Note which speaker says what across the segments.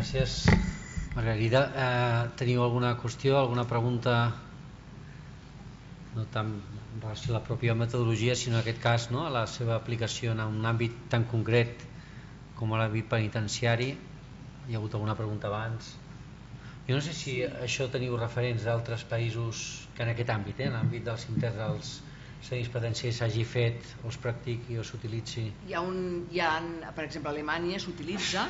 Speaker 1: Gràcies, Margarida. Eh, teniu alguna qüestió, alguna pregunta? No tant en relació a la pròpia metodologia, sinó en aquest cas no? a la seva aplicació en un àmbit tan concret com l'àmbit penitenciari. Hi ha hagut alguna pregunta abans? Jo no sé si això teniu referents d'altres països que en aquest àmbit, eh? en l'àmbit dels interns dels serveis penitenciaris s'hagi fet o es practiqui o s'utilitzi.
Speaker 2: Hi ha, un, hi ha, per exemple, a Alemanya s'utilitza,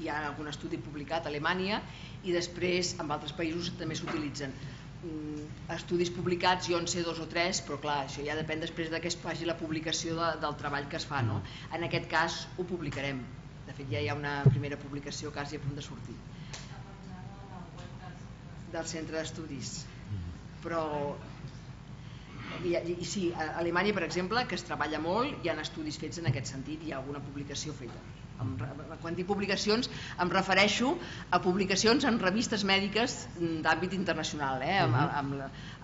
Speaker 2: hi ha algun estudi publicat a Alemanya i després en altres països també s'utilitzen. Mm, estudis publicats jo en sé dos o tres però clar, això ja depèn després de que es faci la publicació de, del treball que es fa no? Mm. en aquest cas ho publicarem de fet ja hi ha una primera publicació quasi a punt de sortir del centre d'estudis mm. però i, i, i sí, a Alemanya per exemple que es treballa molt hi ha estudis fets en aquest sentit hi ha alguna publicació feta quan dic publicacions em refereixo a publicacions en revistes mèdiques d'àmbit internacional eh? amb, amb,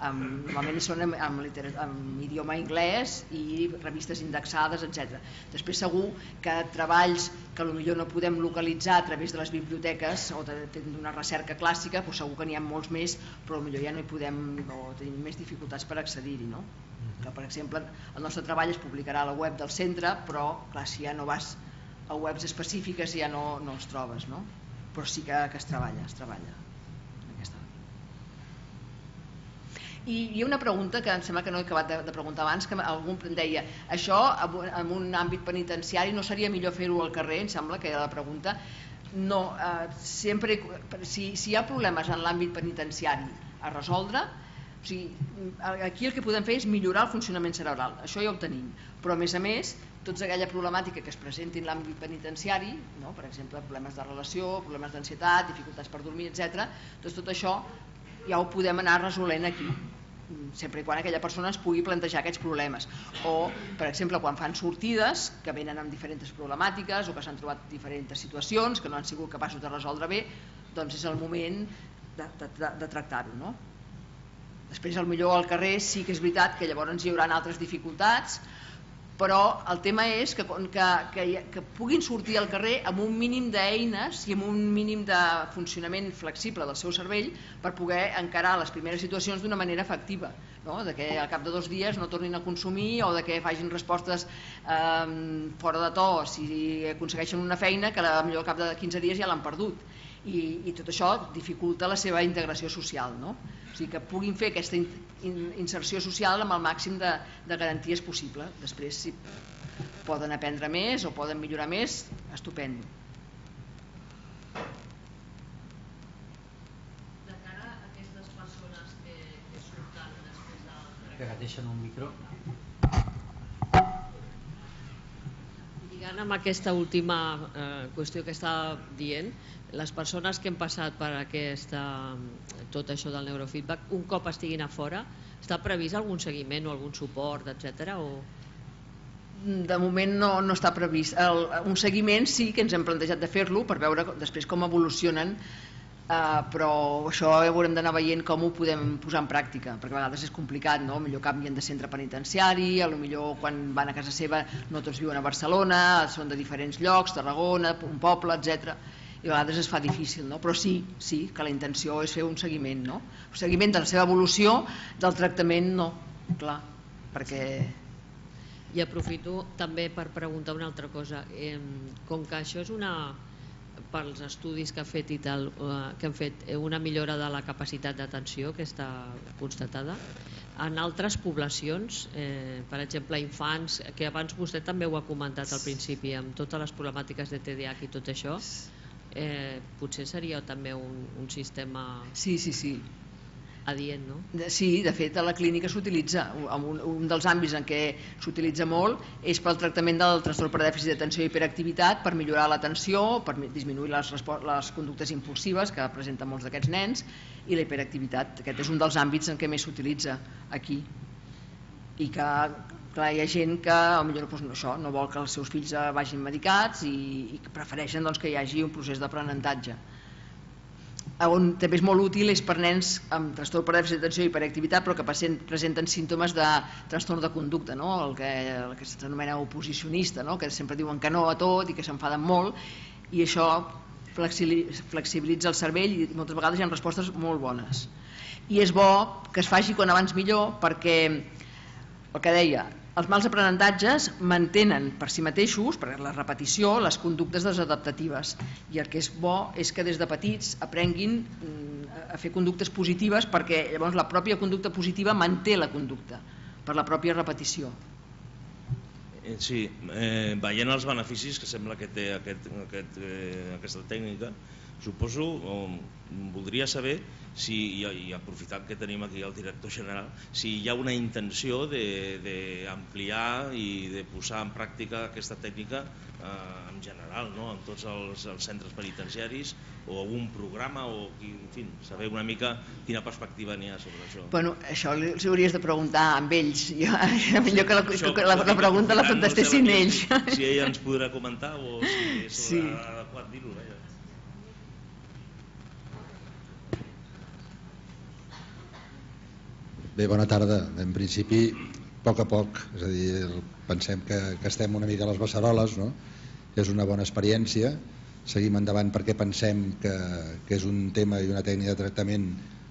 Speaker 2: amb, normalment són amb, amb, amb idioma anglès i revistes indexades, etc. Després segur que treballs que potser no podem localitzar a través de les biblioteques o d'una recerca clàssica, doncs segur que n'hi ha molts més, però potser ja no hi podem o tenim més dificultats per accedir-hi. No? Que, per exemple, el nostre treball es publicarà a la web del centre, però clar, si ja no vas a webs específiques ja no, no els trobes, no? però sí que, que es treballa, es treballa. Aquesta. I hi ha una pregunta que em sembla que no he acabat de, de preguntar abans, que algú em deia, això en un àmbit penitenciari no seria millor fer-ho al carrer, em sembla que era la pregunta, no, eh, sempre, si, si hi ha problemes en l'àmbit penitenciari a resoldre, o sigui, aquí el que podem fer és millorar el funcionament cerebral, això ja ho tenim, però a més a més tota aquella problemàtica que es presenti en l'àmbit penitenciari, no? per exemple, problemes de relació, problemes d'ansietat, dificultats per dormir, etc. Doncs tot això ja ho podem anar resolent aquí, sempre i quan aquella persona es pugui plantejar aquests problemes. O, per exemple, quan fan sortides que venen amb diferents problemàtiques o que s'han trobat diferents situacions que no han sigut capaços de resoldre bé, doncs és el moment de, de, de tractar-ho. No? Després, al millor al carrer sí que és veritat que llavors hi haurà altres dificultats, però el tema és que, que, que, que puguin sortir al carrer amb un mínim d'eines i amb un mínim de funcionament flexible del seu cervell per poder encarar les primeres situacions d'una manera efectiva, no? de que al cap de dos dies no tornin a consumir o de que facin respostes eh, fora de to si aconsegueixen una feina que millor al cap de 15 dies ja l'han perdut i, i tot això dificulta la seva integració social. No? O sigui que puguin fer aquesta inserció social amb el màxim de, de garanties possible. Després, si poden aprendre més o poden millorar més, estupendo.
Speaker 3: De cara a aquestes persones que, que surten després del...
Speaker 1: Que deixen un micro.
Speaker 3: Lligant amb aquesta última eh, qüestió que estava dient, les persones que hem passat per aquesta, tot això del neurofeedback, un cop estiguin a fora, està previst algun seguiment o algun suport, etc. O...
Speaker 2: De moment no, no està previst. El, un seguiment sí que ens hem plantejat de fer-lo per veure després com evolucionen, eh, però això haurem d'anar veient com ho podem posar en pràctica, perquè a vegades és complicat, no? millor canvien de centre penitenciari, a lo millor quan van a casa seva no tots viuen a Barcelona, són de diferents llocs, Tarragona, un poble, etc i a vegades es fa difícil, no? però sí, sí que la intenció és fer un seguiment, no? un seguiment de la seva evolució, del tractament no, clar, perquè...
Speaker 3: I aprofito també per preguntar una altra cosa, com que això és una pels estudis que ha fet i tal, eh, que han fet eh, una millora de la capacitat d'atenció que està constatada en altres poblacions, eh, per exemple infants, que abans vostè també ho ha comentat al principi amb totes les problemàtiques de TDAH i tot això, eh, potser seria també un, un sistema
Speaker 2: sí, sí, sí.
Speaker 3: Adient, no?
Speaker 2: Sí, de fet a la clínica s'utilitza, un, un dels àmbits en què s'utilitza molt és pel tractament del trastorn per dèficit d'atenció i hiperactivitat, per millorar l'atenció, per disminuir les, les conductes impulsives que presenten molts d'aquests nens i la hiperactivitat. Aquest és un dels àmbits en què més s'utilitza aquí i que clar, hi ha gent que millor doncs, no, això, no vol que els seus fills vagin medicats i, i prefereixen doncs, que hi hagi un procés d'aprenentatge on també és molt útil és per nens amb trastorn per dèficit d'atenció i hiperactivitat però que presenten símptomes de trastorn de conducta, no? el que, el que s'anomena oposicionista, no? que sempre diuen que no a tot i que s'enfaden molt i això flexibilitza el cervell i moltes vegades hi ha respostes molt bones. I és bo que es faci quan abans millor perquè, el que deia, els mals aprenentatges mantenen per si mateixos, per la repetició, les conductes desadaptatives. I el que és bo és que des de petits aprenguin mm, a fer conductes positives perquè llavors la pròpia conducta positiva manté la conducta per la pròpia repetició.
Speaker 4: Eh, sí, eh, veient els beneficis que sembla que té aquest, aquest, eh, aquesta tècnica, suposo, o, voldria saber si, i, i aprofitant que tenim aquí el director general, si hi ha una intenció d'ampliar i de posar en pràctica aquesta tècnica eh, en general, no? en tots els, els centres penitenciaris o algun programa o en fi, saber una mica quina perspectiva n'hi ha sobre això.
Speaker 2: Bueno, això els hauries de preguntar amb ells. Jo, millor que la, això, que la, la pregunta la contestessin ells.
Speaker 4: Si, si ella ens podrà comentar o si és sí. adequat dir-ho. Eh?
Speaker 5: Bé, bona tarda. En principi, a poc a poc, és a dir, pensem que, que estem una mica a les beceroles, no? és una bona experiència, seguim endavant perquè pensem que, que és un tema i una tècnica de tractament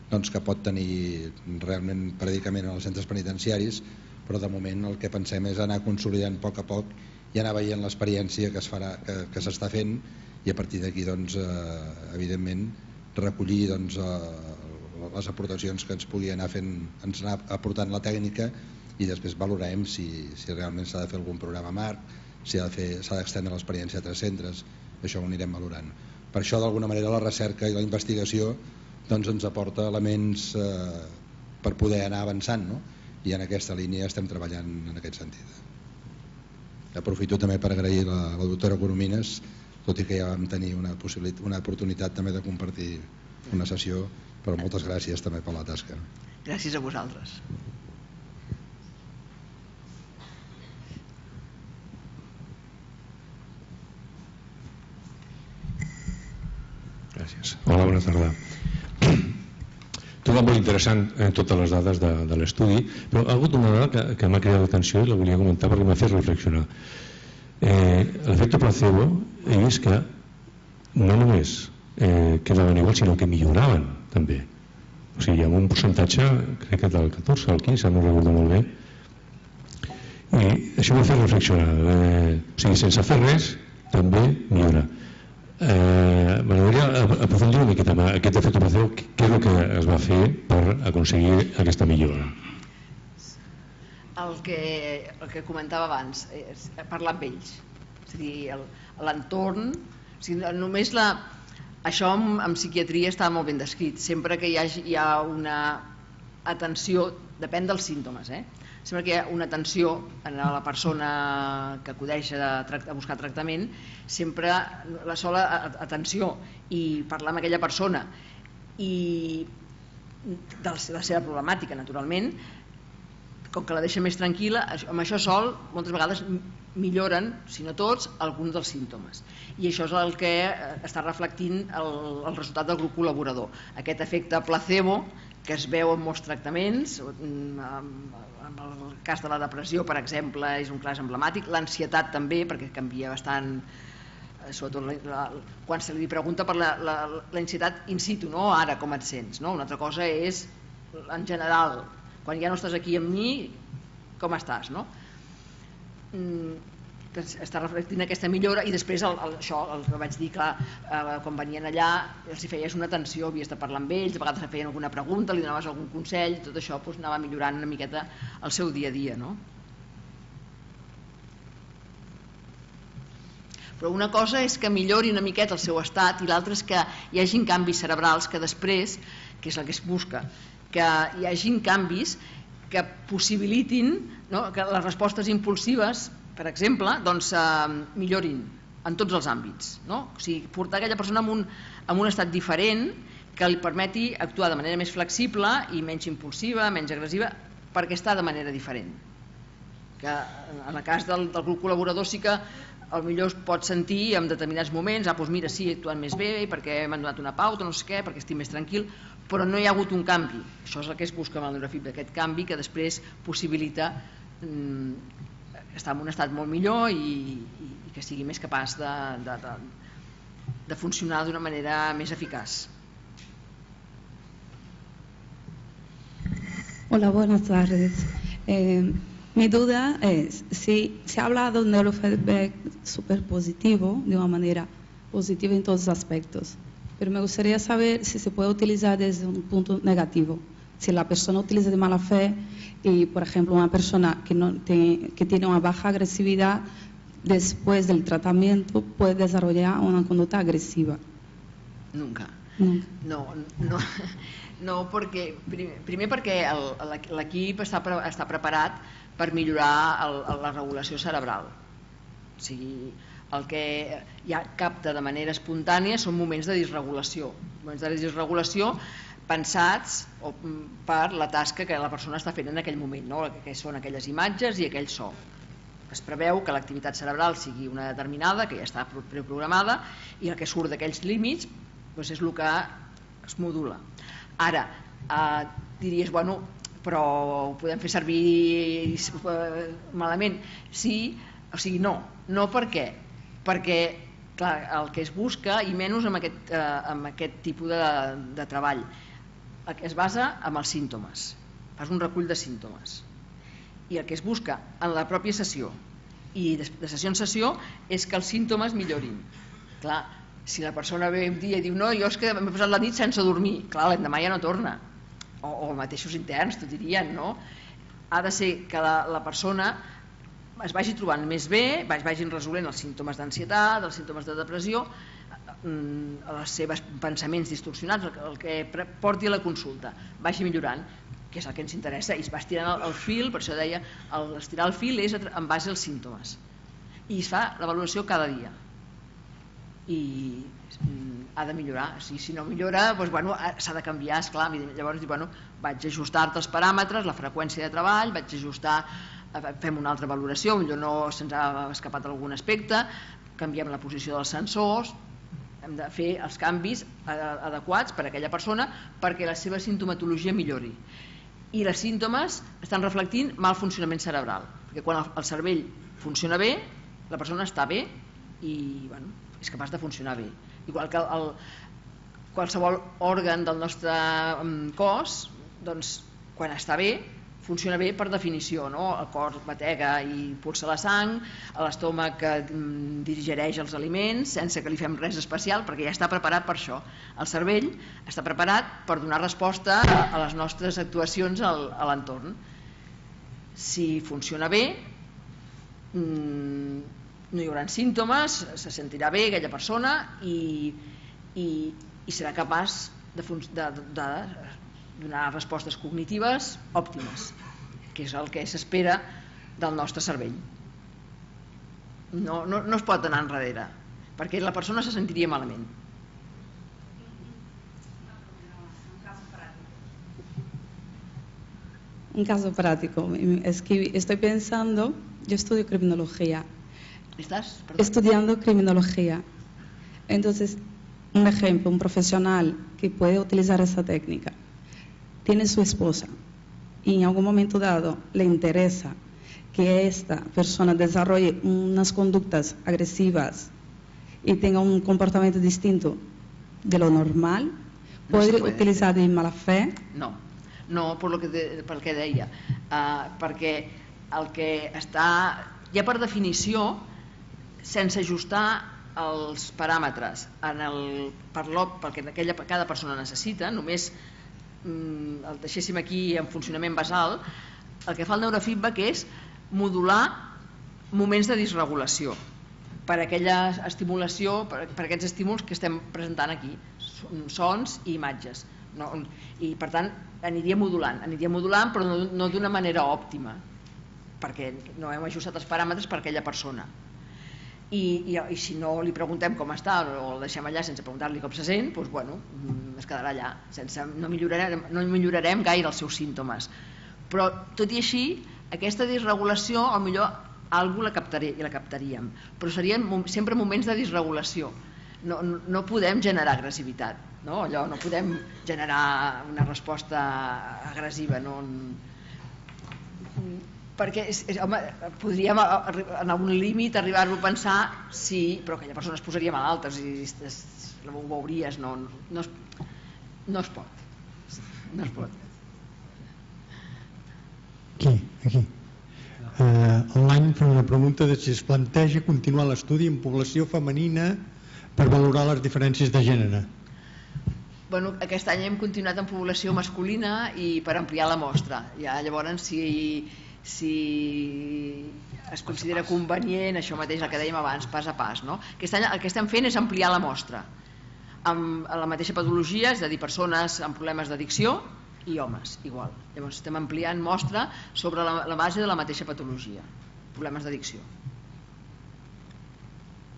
Speaker 5: doncs, que pot tenir realment predicament en els centres penitenciaris, però de moment el que pensem és anar consolidant a poc a poc i anar veient l'experiència que es farà que, que s'està fent i a partir d'aquí doncs, eh, evidentment recollir doncs, eh, les aportacions que ens pugui anar fent, ens anar aportant la tècnica i després valorarem si, si realment s'ha de fer algun programa marc, si s'ha d'extendre l'experiència a altres centres, això ho anirem valorant. Per això, d'alguna manera, la recerca i la investigació doncs, ens aporta elements eh, per poder anar avançant, no? i en aquesta línia estem treballant en aquest sentit. Aprofito també per agrair la, la doctora Coromines, tot i que ja vam tenir una, possibilitat, una oportunitat també de compartir una sessió però moltes gràcies també per la tasca.
Speaker 2: Gràcies a vosaltres.
Speaker 6: Gràcies. Hola, bona tarda. Tot molt interessant eh, totes les dades de, de l'estudi, però ha hagut una dada que, que m'ha cridat l'atenció i la volia comentar perquè m'ha fet reflexionar. Eh, L'efecte placebo he vist que no només eh, quedaven igual, sinó que milloraven també. O sigui, amb un percentatge, crec que del 14 al 15, no recordo molt bé. I això m'ha fet reflexionar. Eh, o sigui, sense fer res, també millora. Eh, M'agradaria aprofundir una miqueta amb aquest efecte placebo, què és el que es va fer per aconseguir aquesta millora?
Speaker 2: El que, el que comentava abans, és parlar amb ells. És a dir, l'entorn, o sigui, només la, això en, en psiquiatria està molt ben descrit. Sempre que hi ha, hi ha una atenció, depèn dels símptomes, eh? sempre que hi ha una atenció a la persona que acudeix a, a buscar tractament, sempre la sola atenció i parlar amb aquella persona i de la seva problemàtica, naturalment, com que la deixa més tranquil·la, amb això sol moltes vegades milloren, si no tots, alguns dels símptomes. I això és el que eh, està reflectint el, el resultat del grup col·laborador. Aquest efecte placebo que es veu en molts tractaments, mm, en el cas de la depressió, per exemple, és un cas emblemàtic, l'ansietat també, perquè canvia bastant eh, sobretot la, la, quan se li pregunta per l'ansietat in situ, no ara com et sents. No? Una altra cosa és, en general, quan ja no estàs aquí amb mi, com estàs? No? Mm, està reflectint aquesta millora i després el, el, això, el que vaig dir, clar, eh, quan venien allà els hi feies una atenció, havies de parlar amb ells, de vegades feien alguna pregunta, li donaves algun consell, tot això doncs, anava millorant una miqueta el seu dia a dia. No? Però una cosa és que millori una miqueta el seu estat i l'altra és que hi hagin canvis cerebrals que després, que és el que es busca, que hi hagin canvis que possibilitin no, que les respostes impulsives, per exemple, doncs, eh, millorin en tots els àmbits. No? O sigui, portar aquella persona en un, en un estat diferent que li permeti actuar de manera més flexible i menys impulsiva, menys agressiva, perquè està de manera diferent. Que en el cas del, del grup col·laborador sí que el millor es pot sentir en determinats moments, ah, doncs mira, sí, he actuat més bé, perquè m'han donat una pauta, no sé què, perquè estic més tranquil, però no hi ha hagut un canvi. Això és el que es busca amb neurofib, aquest canvi que després possibilita mm, estar en un estat molt millor i, i, i que sigui més capaç de, de, de, de funcionar d'una manera més eficaç.
Speaker 7: Hola, buenas tardes. Eh, mi duda es, si se ha hablado de un neurofeedback súper positivo, de una manera positiva en todos los aspectos, pero me gustaría saber si se puede utilizar desde un punto negativo. Si la persona utiliza de mala fe y, por ejemplo, una persona que, no tiene, que tiene una baja agresividad, después del tratamiento puede desarrollar una conducta agresiva.
Speaker 2: Nunca.
Speaker 7: Nunca.
Speaker 2: No, no, no perquè, primer, primer perquè l'equip està, pre- està preparat per millorar el, la regulació cerebral. O sigui, el que ja capta de manera espontània són moments de disregulació. Moments de disregulació pensats mm, per la tasca que la persona està fent en aquell moment, no? que són aquelles imatges i aquell so. Es preveu que l'activitat cerebral sigui una determinada, que ja està pro- preprogramada, i el que surt d'aquells límits doncs és el que es modula. Ara, eh, diries, bueno, però ho podem fer servir eh, malament. Sí, o sigui, no. No per què? Perquè clar, el que es busca, i menys amb aquest, eh, amb aquest tipus de, de treball, es basa en els símptomes. Fas un recull de símptomes. I el que es busca en la pròpia sessió i de, de sessió en sessió és que els símptomes millorin. Clar, si la persona ve un dia i diu no, jo és que m'he passat la nit sense dormir, clar, l'endemà ja no torna. O, o mateixos interns, t'ho dirien, no? Ha de ser que la, la persona es vagi trobant més bé, vagi- vagin resolent els símptomes d'ansietat, els símptomes de depressió, mm, els seus pensaments distorsionats, el que, porti a la consulta, vagi millorant, que és el que ens interessa, i es va estirant el, fil, per això deia, el, estirar el fil és en base als símptomes. I es fa la valoració cada dia. I mm, ha de millorar, sigui, si no millora, doncs, bueno, ha- s'ha de canviar, esclar, llavors bueno, vaig ajustar-te els paràmetres, la freqüència de treball, vaig ajustar, eh, fem una altra valoració, millor no se'ns ha escapat algun aspecte, canviem la posició dels sensors, hem de fer els canvis eh, adequats per a aquella persona perquè la seva sintomatologia millori. I les símptomes estan reflectint mal funcionament cerebral, perquè quan el, el cervell funciona bé, la persona està bé i bueno, és capaç de funcionar bé. Igual que el, el, qualsevol òrgan del nostre mm, cos, doncs, quan està bé, funciona bé per definició, no? el cor batega i pulsa la sang, l'estómac eh, mm, digereix els aliments sense que li fem res especial perquè ja està preparat per això. El cervell està preparat per donar resposta a, les nostres actuacions a l'entorn. Si funciona bé, mm, no hi haurà símptomes, se sentirà bé aquella persona i, i, i serà capaç de, de, de, de donar respostes cognitives òptimes, que és el que s'espera del nostre cervell. No, no, no es pot anar enrere, perquè la persona se sentiria malament.
Speaker 7: Un caso práctico, es que estoy pensando, yo estudio criminología?
Speaker 2: Perdó.
Speaker 7: estudiando criminología. Entonces, un ejemplo, un profesional que puede utilizar esa técnica, tiene su esposa y en algún momento dado le interesa que esta persona desarrolle unas conductas agresivas y tenga un comportamiento distinto de lo normal,
Speaker 2: No
Speaker 7: puede
Speaker 2: puede.
Speaker 7: utilizar de mala fe.
Speaker 2: No, no per lo que, de, pel que deia, uh, perquè el que està, ja per definició, sense ajustar els paràmetres en el, per l'op, pel que aquella, cada persona necessita, només el deixéssim aquí en funcionament basal, el que fa el neurofeedback és modular moments de disregulació per aquella estimulació, per, per aquests estímuls que estem presentant aquí, son- sons i imatges. No? I per tant aniria modulant, aniria modulant però no, no d'una manera òptima, perquè no hem ajustat els paràmetres per aquella persona. I, i, i si no li preguntem com està o el deixem allà sense preguntar-li com se sent, doncs, bueno, mm, es quedarà allà. Sense, no, millorarem, no millorarem gaire els seus símptomes. Però, tot i així, aquesta disregulació, al millor algú la, captaré, la captaríem, però serien sempre moments de disregulació. No, no podem generar agressivitat, no? Allò, no podem generar una resposta agressiva. No? Perquè és, és, home, podríem en algun límit arribar-lo a pensar sí, però aquella persona es posaria malaltes i es, ho veuries no, no, es, no es pot no es pot
Speaker 8: Aquí, aquí. Eh, L'any fa una pregunta de si es planteja continuar l'estudi en població femenina per valorar les diferències de gènere.
Speaker 2: Bueno, aquest any hem continuat en població masculina i per ampliar la mostra. Ja, llavors, si, si es considera convenient, això mateix el que dèiem abans, pas a pas. No? Aquest any el que estem fent és ampliar la mostra amb la mateixa patologia, és a dir, persones amb problemes d'addicció i homes, igual. Llavors estem ampliant mostra sobre la, la base de la mateixa patologia, problemes d'addicció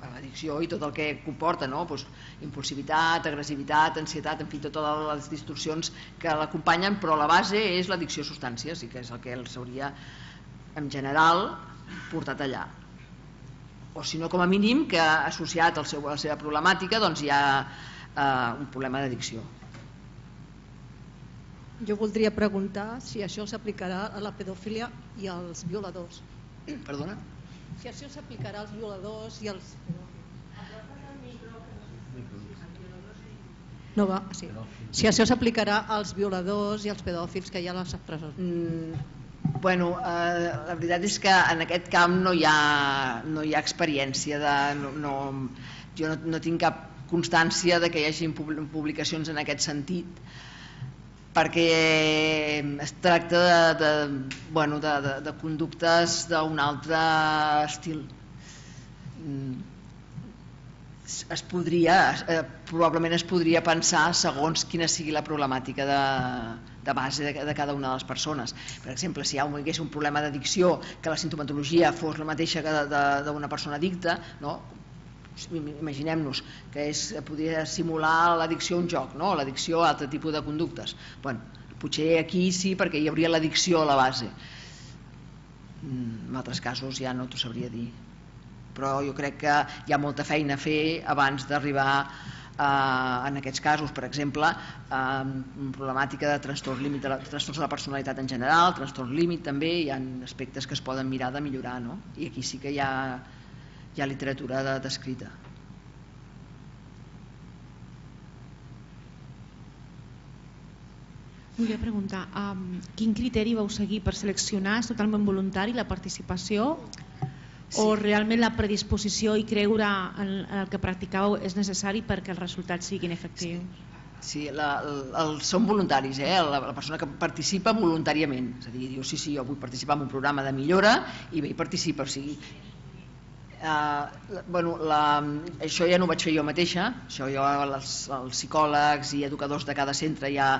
Speaker 2: l'addicció i tot el que comporta, no? pues, impulsivitat, agressivitat, ansietat, en fi, totes les distorsions que l'acompanyen, però la base és l'addicció a substàncies i que és el que els hauria, en general, portat allà. O si no, com a mínim, que associat al seu, a la seva problemàtica doncs hi ha eh, un problema d'addicció.
Speaker 9: Jo voldria preguntar si això s'aplicarà a la pedofília i als violadors.
Speaker 2: Perdona?
Speaker 9: Si això s'aplicarà als violadors i als... No va, sí. Si això s'aplicarà als violadors i als pedòfils que hi ha a les presons.
Speaker 2: Mm, bueno, eh, la veritat és que en aquest camp no hi ha, no hi ha experiència de... No, no, jo no, no tinc cap constància de que hi hagi pub- publicacions en aquest sentit perquè es tracta de, de, bueno, de, de, de conductes d'un altre estil. Mm, es podria, eh, probablement es podria pensar segons quina sigui la problemàtica de, de base de, de cada una de les persones. Per exemple, si hi hagués un problema d'addicció, que la sintomatologia fos la mateixa que d'una persona addicta, no? Imaginem-nos que és, podria simular l'addicció a un joc, no? l'addicció a altre tipus de conductes. Bueno, potser aquí sí perquè hi hauria l'addicció a la base. Mm, En altres casos ja no t'ho sabria dir. Però jo crec que hi ha molta feina a fer abans d'arribar eh, en aquests casos, per exemple, eh, problemàtica de trastorn límit, de la, trastorns de la personalitat en general, trastorn límit també, hi ha aspectes que es poden mirar de millorar, no? I aquí sí que hi ha, hi ha literatura de- descrita.
Speaker 10: Volia preguntar, um, quin criteri vau seguir per seleccionar? És totalment voluntari la participació? Sí. O realment la predisposició i creure en el que practicàveu és necessari perquè els resultats siguin efectius?
Speaker 2: Sí, la, el, el, són voluntaris, eh? la, la persona que participa voluntàriament. És a dir, diu, sí, sí, jo vull participar en un programa de millora i bé, hi participa. O sigui, eh, bueno, la, això ja no ho vaig fer jo mateixa, això jo, els, els psicòlegs i educadors de cada centre ja,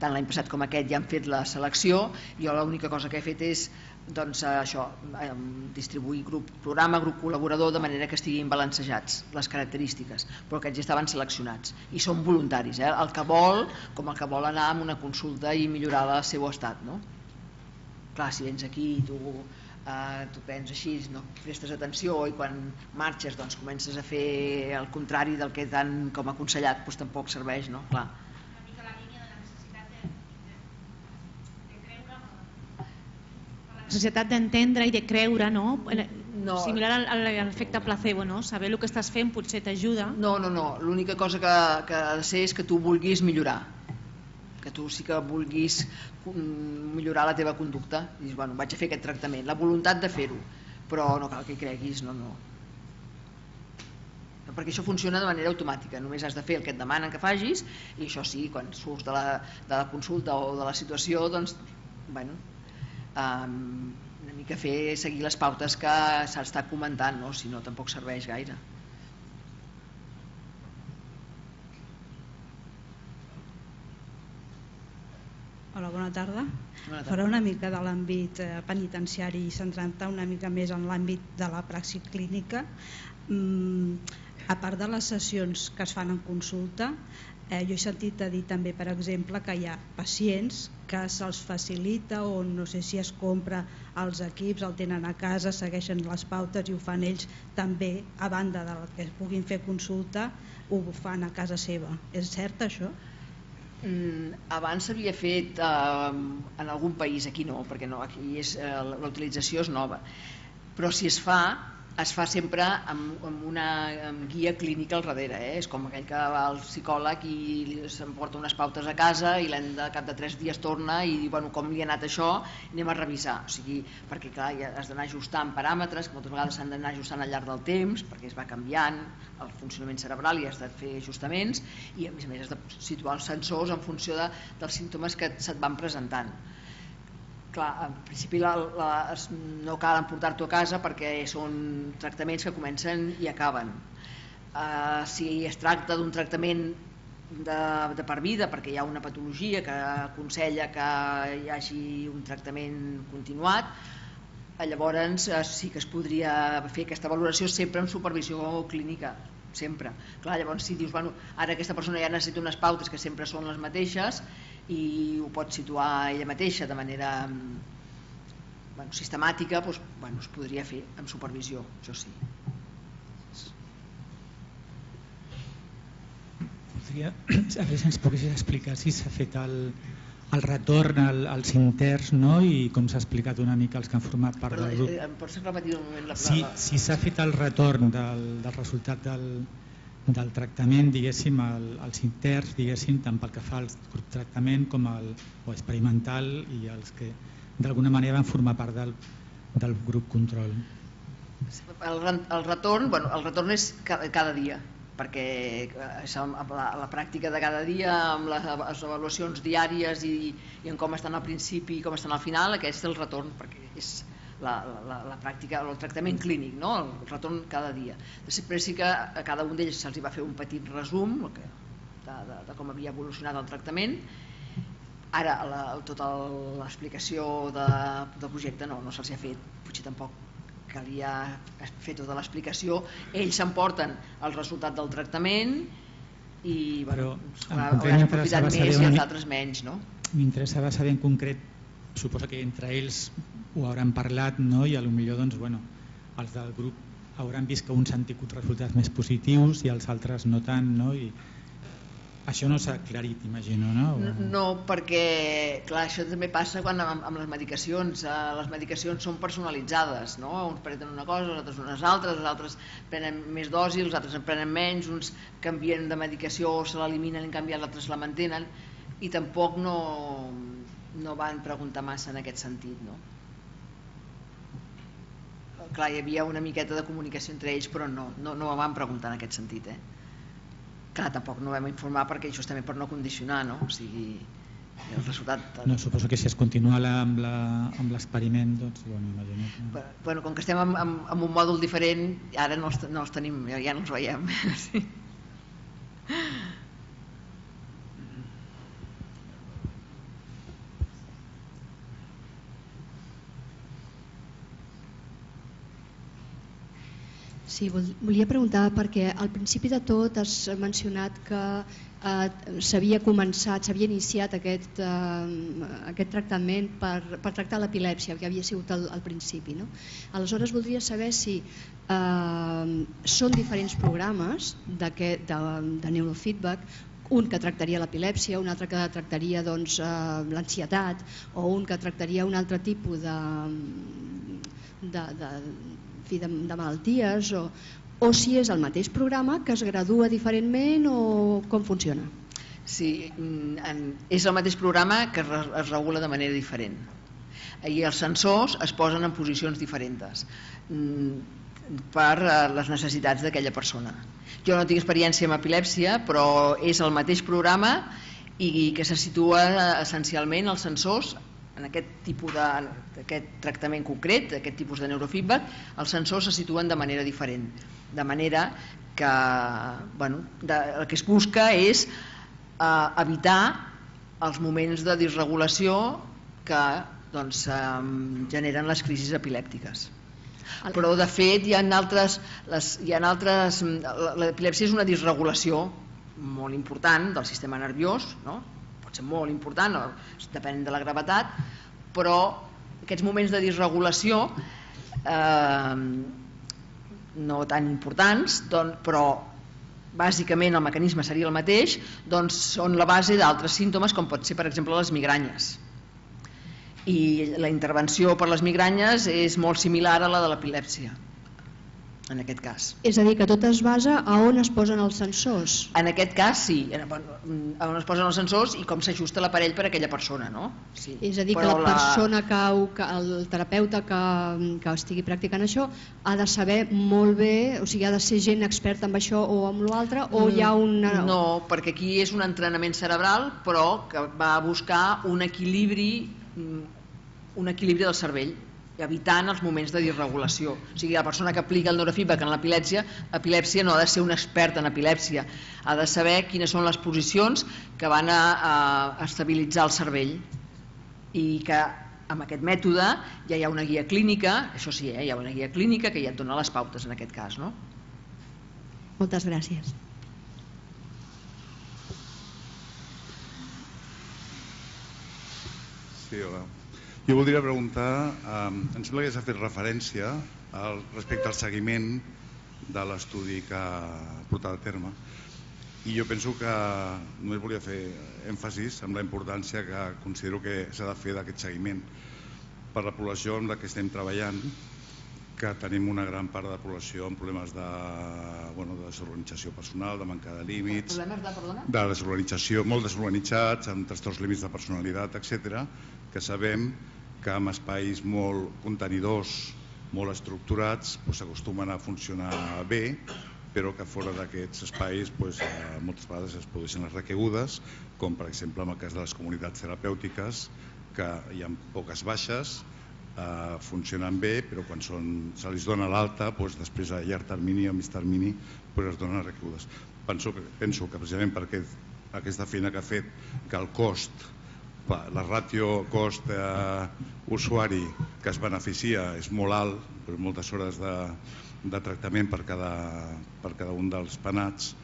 Speaker 2: tant l'any passat com aquest, ja han fet la selecció, jo l'única cosa que he fet és doncs, això, distribuir grup programa, grup col·laborador, de manera que estiguin balancejats les característiques, però aquests ja estaven seleccionats i són voluntaris, eh? el que vol, com el que vol anar a una consulta i millorar el seu estat. No? Clar, si vens aquí i tu eh, tu prens així, no prestes atenció i quan marxes doncs comences a fer el contrari del que t'han com aconsellat, doncs tampoc serveix, no? Clar.
Speaker 10: La necessitat d'entendre i de creure, no?
Speaker 2: No.
Speaker 10: Similar a l'efecte placebo, no? Saber el que estàs fent potser t'ajuda.
Speaker 2: No, no, no, l'única cosa que, que ha de ser és que tu vulguis millorar que tu sí que vulguis millorar la teva conducta. I dius, bueno, vaig a fer aquest tractament. La voluntat de fer-ho, però no cal que hi creguis no, no. Perquè això funciona de manera automàtica. Només has de fer el que et demanen que fagis i això sí, quan surts de la, de la consulta o de la situació doncs, bueno, um, una mica fer seguir les pautes que s'ha estat comentant no? si no tampoc serveix gaire
Speaker 7: Hola, bona tarda.
Speaker 2: Bona tarda.
Speaker 7: Farà una mica de l'àmbit eh, penitenciari i centrant una mica més en l'àmbit de la praxi clínica. Mm, a part de les sessions que es fan en consulta, eh, jo he sentit a dir també, per exemple, que hi ha pacients que se'ls facilita o no sé si es compra els equips, el tenen a casa, segueixen les pautes i ho fan ells també, a banda del que puguin fer consulta, ho fan a casa seva. És cert això?
Speaker 2: Mm, abans s'havia fet eh, en algun país, aquí no, perquè no, aquí és, eh, la utilització és nova, però si es fa es fa sempre amb, amb una amb guia clínica al darrere, eh? és com aquell que va al psicòleg i s'emporta unes pautes a casa i l'any de cap de tres dies torna i diu bueno, com li ha anat això, anem a revisar o sigui, perquè clar, ja has d'anar ajustant paràmetres que moltes vegades s'han d'anar ajustant al llarg del temps perquè es va canviant el funcionament cerebral i has de fer ajustaments i a més a més has de situar els sensors en funció de, dels símptomes que se't van presentant clar, en principi la, la, no cal emportar-t'ho a casa perquè són tractaments que comencen i acaben. Uh, si es tracta d'un tractament de, de per vida perquè hi ha una patologia que aconsella que hi hagi un tractament continuat, eh, llavors uh, sí que es podria fer aquesta valoració sempre amb supervisió clínica sempre. Clar, llavors si dius, bueno, ara aquesta persona ja necessita unes pautes que sempre són les mateixes, i ho pot situar ella mateixa de manera bueno, sistemàtica doncs, bueno, es podria fer amb supervisió, això sí.
Speaker 11: Podria, a veure si ens poguessis explicar si s'ha fet el, el retorn al, als interns no? i com s'ha explicat una mica els que han format part
Speaker 2: Perdó,
Speaker 11: del grup.
Speaker 2: Eh, em pots repetir un moment la
Speaker 11: Si, si s'ha fet el retorn del, del resultat del, del tractament, diguéssim, el, els interns, diguéssim, tant pel que fa al grup tractament com al o experimental i els que d'alguna manera van formar part del, del grup control.
Speaker 2: El, el retorn, bueno, el retorn és cada, cada dia, perquè és amb la, la pràctica de cada dia, amb les avaluacions diàries i, i en com estan al principi i com estan al final, aquest és el retorn, perquè és, la, la, la pràctica, el tractament clínic, no? el retorn cada dia. Després sí que a cada un d'ells se'ls va fer un petit resum que, de, de, de com havia evolucionat el tractament. Ara la, tota l'explicació de, del projecte no, no se'ls ha fet, potser tampoc calia fer tota l'explicació. Ells s'emporten el resultat del tractament i bueno, hauran aprofitat més i els altres menys. No?
Speaker 11: M'interessava saber en concret, suposa que entre ells ho hauran parlat no? i a lo millor doncs, bueno, els del grup hauran vist que uns han tingut resultats més positius i els altres no tant no? i això no s'ha aclarit, imagino, no?
Speaker 2: no? No, perquè clar, això també passa quan amb, amb les medicacions. Eh, les medicacions són personalitzades, no? Uns prenen una cosa, els altres unes altres, els altres prenen més dosi, els altres en prenen menys, uns canvien de medicació o se l'eliminen, en canvi els altres la mantenen i tampoc no, no van preguntar massa en aquest sentit, no? clar, hi havia una miqueta de comunicació entre ells, però no, no, no vam preguntar en aquest sentit. Eh? Clar, tampoc no vam informar perquè justament per no condicionar, no? O sigui, el resultat...
Speaker 11: No, suposo que si es continua la, amb l'experiment, doncs, bueno, imagino
Speaker 2: que... Bueno, com que estem en, en, en un mòdul diferent, ara no els, no els tenim, ja no els veiem. sí.
Speaker 12: Sí, volia preguntar perquè al principi de tot has mencionat que eh, s'havia començat, s'havia iniciat aquest, eh, aquest tractament per, per tractar l'epilèpsia, que havia sigut al, al principi. No? Aleshores voldria saber si eh, són diferents programes de, de, de neurofeedback un que tractaria l'epilèpsia, un altre que tractaria doncs, eh, l'ansietat o un que tractaria un altre tipus de, de, de, fi, de, de malalties o, o si és el mateix programa que es gradua diferentment o com funciona?
Speaker 2: Sí, mm, és el mateix programa que es regula de manera diferent. I els sensors es posen en posicions diferents mm, per eh, les necessitats d'aquella persona. Jo no tinc experiència amb epilèpsia, però és el mateix programa i que se situa eh, essencialment els sensors en aquest tipus d'aquest tractament concret, aquest tipus de neurofeedback, els sensors se situen de manera diferent. De manera que bueno, de, el que es busca és eh, evitar els moments de disregulació que doncs, eh, generen les crisis epilèptiques. Però de fet hi ha altres, les, hi ha altres l'epilèpsia és una disregulació molt important del sistema nerviós, no? Pot ser molt important, depèn de la gravetat, però aquests moments de disregulació eh, no tan importants, doncs, però bàsicament el mecanisme seria el mateix, doncs són la base d'altres símptomes com pot ser per exemple les migranyes. I la intervenció per les migranyes és molt similar a la de l'epilèpsia en aquest cas.
Speaker 12: És a dir, que tot es basa a on es posen els sensors.
Speaker 2: En aquest cas sí, a on es posen els sensors i com s'ajusta l'aparell per a aquella persona, no? Sí.
Speaker 12: És a dir, Però que la, la persona que, que el terapeuta que, que estigui practicant això ha de saber molt bé, o sigui, ha de ser gent experta en això o amb l'altre, o hi ha
Speaker 2: un... No, perquè aquí és un entrenament cerebral, però que va a buscar un equilibri un equilibri del cervell evitant els moments de disregulació. O sigui, la persona que aplica el neurofeedback en l'epilèpsia epilèpsia no ha de ser un expert en epilèpsia, ha de saber quines són les posicions que van a, a estabilitzar el cervell i que amb aquest mètode ja hi ha una guia clínica, això sí, eh, hi ha una guia clínica que ja et dona les pautes en aquest cas. No?
Speaker 12: Moltes gràcies.
Speaker 13: Sí, hola. Jo voldria preguntar, eh, em sembla que s'ha fet referència al, respecte al seguiment de l'estudi que ha portat a terme i jo penso que només volia fer èmfasis amb la importància que considero que s'ha de fer d'aquest seguiment per la població amb la que estem treballant que tenim una gran part de la població amb problemes de, bueno, de desorganització personal, de manca de límits,
Speaker 2: problemes de, perdona?
Speaker 13: de desorganització, molt desorganitzats, amb trastorns límits de personalitat, etc, que sabem que amb espais molt contenidors, molt estructurats, s'acostumen doncs, a funcionar bé, però que fora d'aquests espais doncs, moltes vegades es produeixen les requegudes, com per exemple en el cas de les comunitats terapèutiques, que hi ha poques baixes, eh, funcionen bé, però quan són, se li dona l'alta, doncs, després a llarg termini o a mig termini doncs, es donen requegudes. Penso que, penso que precisament perquè aquesta feina que ha fet, que el cost la ràtio cost-usuari eh, que es beneficia és molt alt, per moltes hores de, de tractament per cada, per cada un dels penats,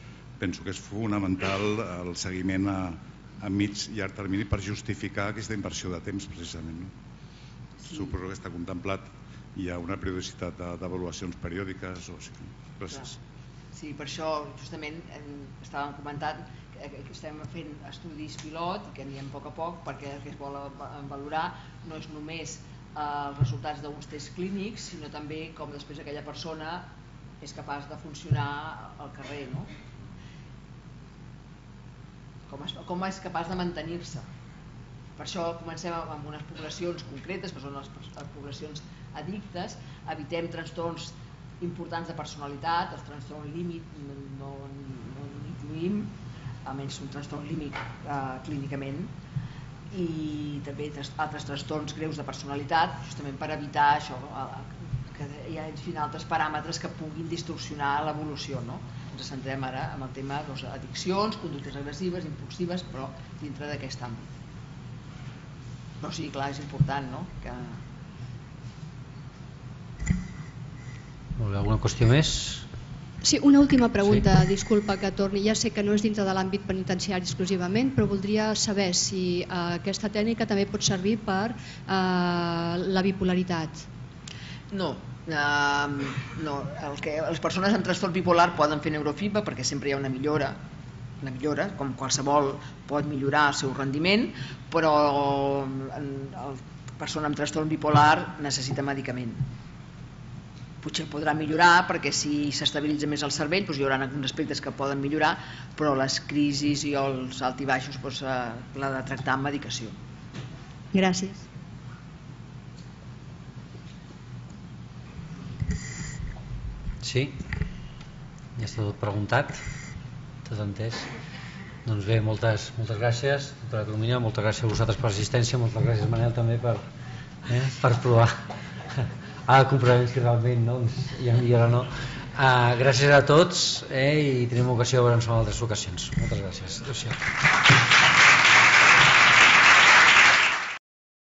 Speaker 13: penso que és fonamental el seguiment a, a mig i llarg termini per justificar aquesta inversió de temps precisament. No? Sí. Suposo que està contemplat hi ha una periodicitat d'avaluacions periòdiques o sigui. Gràcies.
Speaker 2: Sí, per això justament estàvem comentant que estem fent estudis pilot que anirem a poc a poc perquè el que es vol valorar no és només eh, els resultats d'uns tests clínics sinó també com després aquella persona és capaç de funcionar al carrer no? com, és, com és capaç de mantenir-se? Per això comencem amb unes poblacions concretes que són les poblacions addictes. Evitem trastorns importants de personalitat els trastorns límit no, no, no incluïm almenys un trastorn límit eh, clínicament i també altres trastorns greus de personalitat justament per evitar això que hi hagi altres paràmetres que puguin distorsionar l'evolució no? ens centrem ara en el tema doncs, addiccions, conductes agressives, impulsives però dintre d'aquest àmbit però sí, clar, és important no? que...
Speaker 1: Molt bé, alguna qüestió més?
Speaker 12: Sí, una última pregunta, sí. disculpa que torni. Ja sé que no és dintre de l'àmbit penitenciari exclusivament, però voldria saber si eh, aquesta tècnica també pot servir per eh, la bipolaritat.
Speaker 2: No, eh, no. El que, les persones amb trastorn bipolar poden fer neurofibra perquè sempre hi ha una millora una millora, com qualsevol pot millorar el seu rendiment, però la persona amb trastorn bipolar necessita medicament potser podrà millorar perquè si s'estabilitza més el cervell doncs hi haurà alguns aspectes que poden millorar però les crisis i els altibaixos doncs, eh, l'ha de tractar amb medicació.
Speaker 12: Gràcies.
Speaker 1: Sí? Ja està tot preguntat? Tot entès? Doncs bé, moltes, moltes gràcies per l'economia, moltes gràcies a vosaltres per l'assistència moltes gràcies Manel també per, eh, per provar ara comprovarem si realment no, hi ha millora no. Uh, gràcies a tots eh, i tenim ocasió de veure'ns en altres ocasions. Moltes gràcies. Adéu